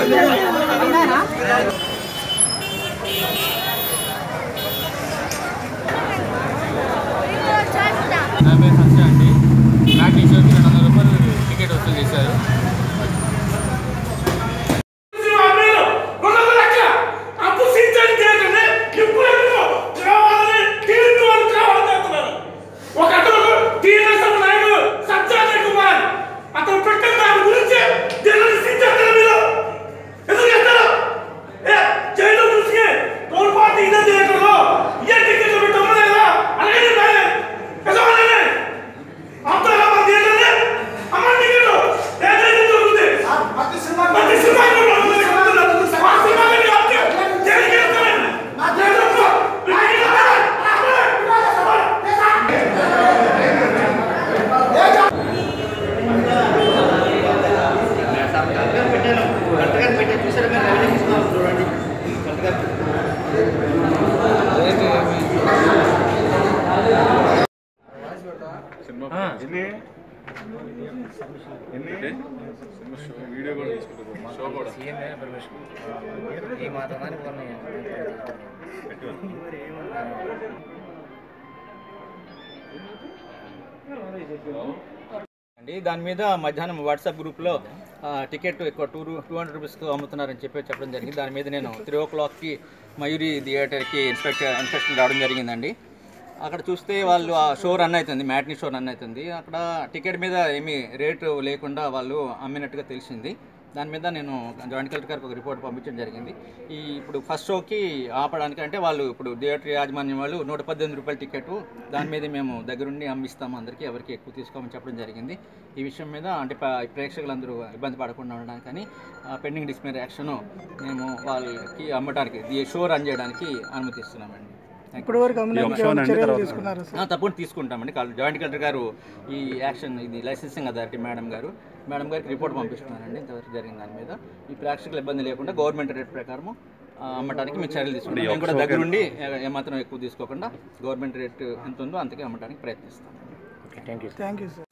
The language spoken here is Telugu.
バラ。ఎన్ని? ఎన్ని? వీడియో కూడా తీసుకుంటారు షో కూడా. ఈ మాత్రమానికి ఉన్నాయి అండి దాని మీద మధ్యాహ్నం వాట్సాప్ గ్రూప్లో టికెట్ ఎక్కువ టూ రూ- టూ హండ్రెడ్ రూపీస్కి అమ్ముతున్నారని చెప్పి చెప్పడం జరిగింది. దాని మీద నేను త్రీ ఓ క్లాక్కి మయూరి థియేటర్కి ఇన్స్పెక్టర్ ఇన్స్పెక్షన్ రావడం జరిగిందండి. అక్కడ చూస్తే వాళ్ళు ఆ షో రన్ అవుతుంది మ్యాట్ని షో రన్ అవుతుంది. అక్కడ టికెట్ మీద ఏమీ రేటు లేకుండా వాళ్ళు అమ్మినట్టుగా తెలిసింది. దాని మీద నేను జాయింట్ కలెక్టర్ గారికి ఒక రిపోర్ట్ పంపించడం జరిగింది. ఈ ఇప్పుడు ఫస్ట్ షోకి ఆపడానికి అంటే వాళ్ళు ఇప్పుడు థియేటర్ యాజమాన్యం వాళ్ళు నూట పద్దెనిమిది రూపాయల టికెట్ దాని మీద మేము దగ్గరుండి అమ్మిస్తాము అందరికీ ఎవరికి ఎక్కువ తీసుకోమని చెప్పడం జరిగింది. ఈ విషయం మీద అంటే ప్రేక్షకులందరూ ఇబ్బంది పడకుండా ఉండడానికి కానీ పెండింగ్ డిస్మే యాక్షన్ మేము వాళ్ళకి అమ్మడానికి ఈ షో రన్ చేయడానికి అనుమతిస్తున్నామండి. ఇప్పటి వరకు తప్పకుండా తీసుకుంటామండి. కాల్- జాయింట్ కలెక్టర్ గారు ఈ యాక్షన్ ఇది లైసెన్సింగ్ అథారిటీ మేడం గారు. మేడం గారికి రిపోర్ట్ పంపిస్తున్నారండి. ఇంతవరకు జరిగిన దాని మీద. ఈ ప్రేక్షకుల ఇబ్బంది లేకుండా గవర్నమెంట్ రేట్ ప్రకారం అమ్మటానికి మేము చర్యలు తీసుకుంటాం. మేము కూడా దగ్గరుండి ఏ- ఏమాత్రం ఎక్కువ తీసుకోకుండా గవర్నమెంట్ రేట్ ఎంత ఉందో అంతకే అమ్మటానికి ప్రయత్నిస్తాం థ్యాంక్ యూ సార్.